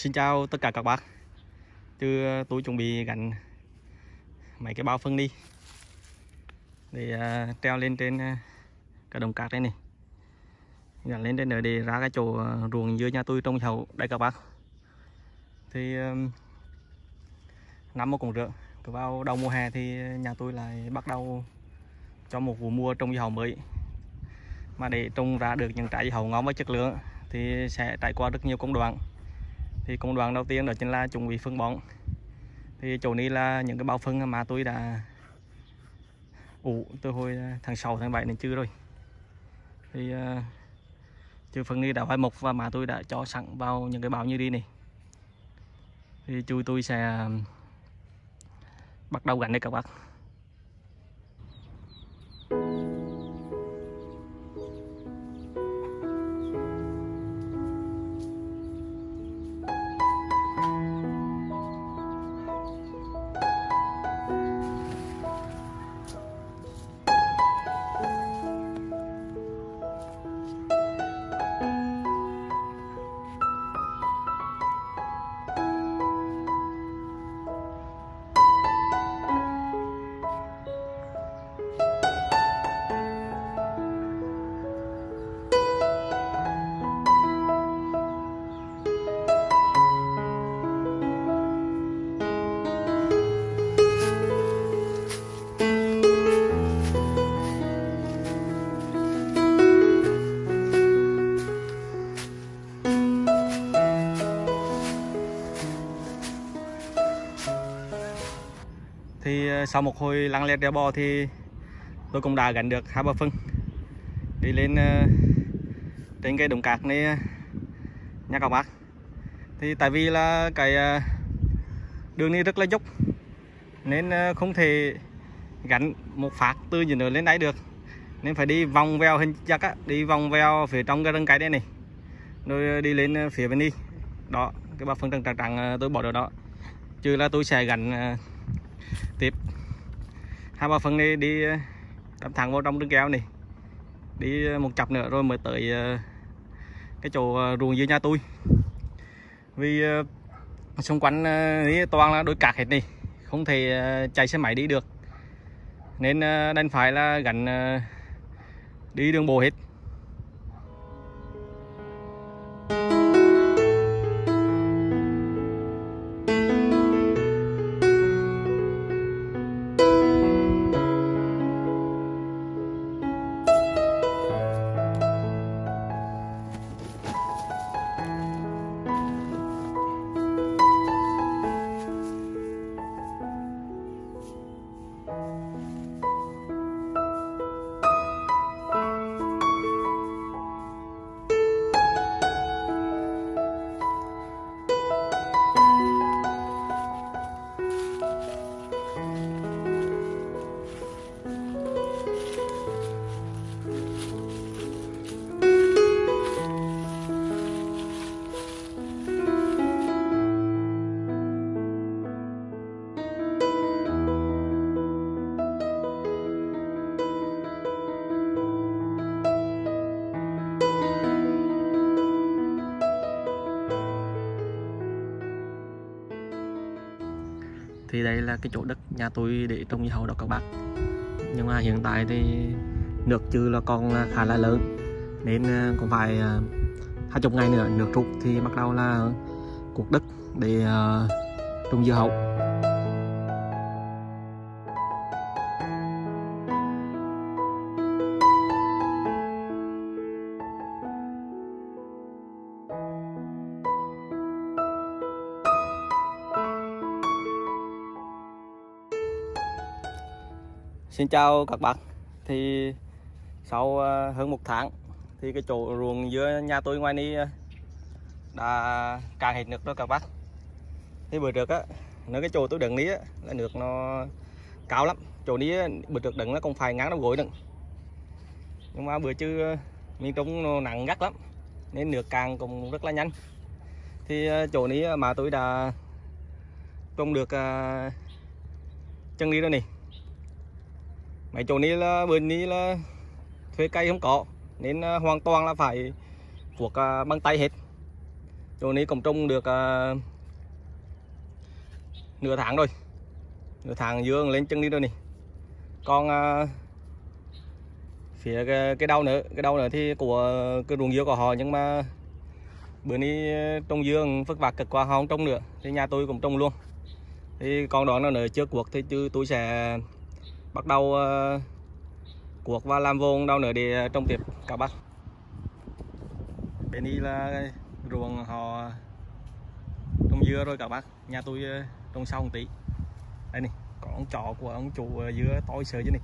Xin chào tất cả các bác. Từ ờ, tôi chuẩn bị gắn mấy cái bao phân đi. Để uh, treo lên trên uh, cái đồng cát đây này. Gắn lên trên nữa để ra cái chỗ uh, ruộng dưới nhà tôi trong hậu đây các bác. Thì uh, năm một cũng rượu Cứ vào đầu mùa hè thì nhà tôi lại bắt đầu cho một vụ mua trồng dưa hấu mới. Mà để trồng ra được những trái dưa hấu ngon và chất lượng thì sẽ trải qua rất nhiều công đoạn thì công đoạn đầu tiên đó chính là chuẩn bị phân bón. Thì chỗ này là những cái bao phân mà tôi đã ủ từ hồi à, tháng 6 tháng 7 đến chưa rồi. Thì uh, trừ phân này đã hoài mục và mà tôi đã cho sẵn vào những cái bao như đi này. Thì chui tôi sẽ à, bắt đầu gắn đây các bác. Thì ờ, sau một hồi lăng lẹt đeo bò thì tôi cũng đã gắn được hai ba phân đi lên ờ, trên cái đồng cát này ờ, nha các bác. Thì tại vì là cái đường này rất là dốc, nên không thể gắn một phát từ dưới nữa lên đáy được. Nên phải đi vòng vèo hình chắc á, đi vòng vèo phía trong cái rừng cái đây này. Rồi đi lên phía bên đi đó, cái ba phân trắng trắng trắng tôi bỏ được đó. Chứ là tôi sẽ gắn tiếp. Hai ba phần này đi ờ, đâm thẳng vào trong đường keo này. Đi ờ, một chập nữa rồi mới tới ờ, cái chỗ ruộng dưới nhà tôi. Vì xung quanh toàn là đôi cạc hết này, không thể chạy xe máy đi được. Nên đành phải là gắn đi đường bộ hết. Thì đây là cái chỗ đất nhà tôi để trồng dưa hấu đó các bác nhưng mà hiện tại thì nước chưa là còn khá là lớn, nên à, còn vài phải à, hai chục ngày nữa nước rút thì bắt đầu là cuộc đất để à, trồng dưa hấu. Xin chào các bạn Thì sau ờ, hơn một tháng Thì cái chỗ ruộng giữa nhà tôi ngoài đi ờ, đã càng hết nước rồi các bác. Thì bữa trước á nếu cái chỗ tôi đứng ní á, là nước nó cao lắm. Chỗ ní bữa trước đứng nó cũng phải ngắn đầu gối nữa Nhưng mà bữa chứ ờ, miền Trung nó nặng gắt lắm Nên nước càng cũng rất là nhanh. Thì chỗ ní mà tôi đã trồng được chân đi rồi này mấy chỗ này là bên này là thuê cây không có nên à, hoàn toàn là phải cuộc à, bằng tay hết. Chỗ này cũng trồng được uh, nửa tháng rồi. Nửa tháng dương lên chân đi rồi này. Còn uh, phía cái, cái đau nữa cái đau nữa thì của cái ruộng dưa của họ nhưng mà bữa nay trồng dương phức vạc cực quá họ không trồng nữa. Thì nhà tôi cũng trồng luôn. Thì còn đó nó nữa chưa cuộc thì chứ tôi sẽ bắt đầu ờ, cuộc và làm vùng đâu nữa để ờ, trồng tiếp các bác. Bên đi là ruộng họ trồng dưa rồi các bác. Nhà tôi ờ, trồng sau một tí. Đây này, có ông trọ của ông chủ dưa tối sờ chứ này.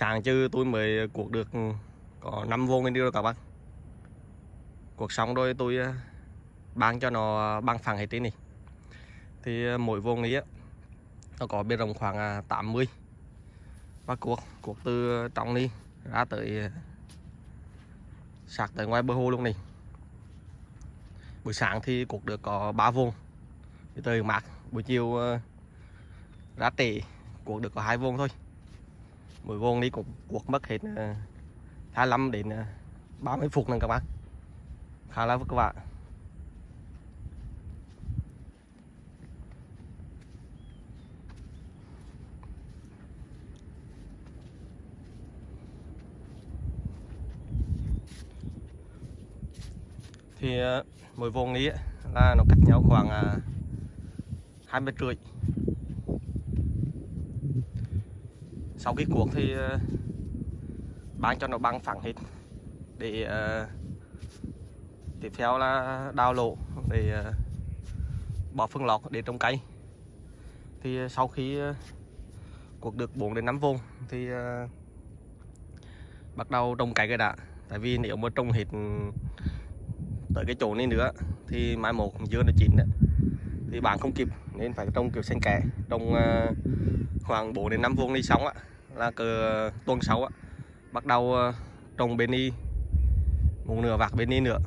Sáng chứ tôi mới cuộc được ừ, có 5 vuông nguyên đi rồi các bác. Cuộc xong rồi tôi ờ, bán cho nó bằng phẳng hết tí này. Thì ờ, mỗi vuông này á nó có bề rộng khoảng ờ, 80 và cuộc cuộc từ trong đi ra tới sạc tới ngoài bờ hồ luôn này. Buổi sáng thì cuộc được có 3 vuông thì mạc. buổi chiều ra tỉ, cuộc được có hai vuông thôi mỗi vuông đi cũng cuộc mất hết ờ, 25 đến ờ, 30 phút nè các bác. Khá là vất vả thì ờ, mỗi là nó cách nhau khoảng ờ, hai mét rưỡi. Sau khi cuộc thì ờ, bán cho nó băng phẳng hết. Để ờ, tiếp theo là đào lỗ để ờ, bỏ phân lọt để trồng cây. Thì sau khi cuộc được 4 đến 5 vùng thì bắt đầu trồng cây cái đã. Tại vì nếu mà trồng hết ừ, tới cái chỗ này nữa thì mai một dưa nó chín đó. thì bạn không kịp nên phải trồng kiểu xanh kẽ trồng uh, khoảng 4 đến 5 vuông đi xong á là cờ tuần sau á. Bắt đầu ờ, trồng bên đi một nửa vạc bên đi nữa.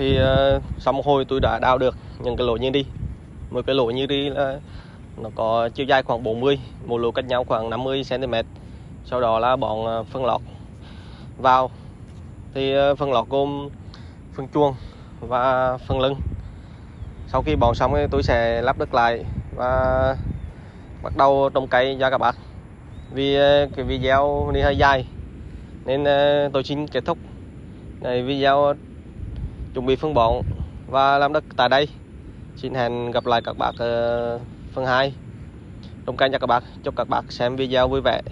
Thì uh, sau một hồi tôi đã đào được những cái lỗ như đi. Một cái lỗ như đi là nó có chiều dài khoảng 40 một lỗ cách nhau khoảng 50 cm sau đó là bọn ờ, phân lọt vào. Thì uh, phân lọt gồm phân chuông và phân lưng sau khi bón xong thì tôi sẽ lắp đất lại và bắt đầu trồng cây cho các bạn vì cái video này hơi dài nên tôi xin kết thúc. Này video chuẩn bị phân bón và làm đất tại đây. Xin hẹn gặp lại các bác ở phần 2 trong kênh cho các bác, chúc các bác xem video vui vẻ.